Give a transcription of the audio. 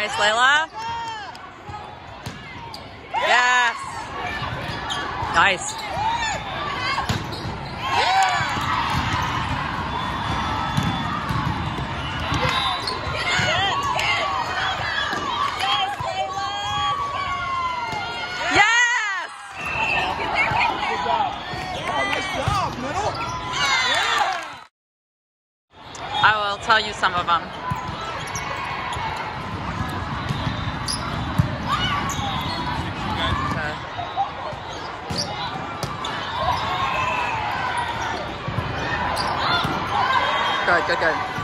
Nice, Layla. Yes. Nice. I will tell you some of them. Good, good.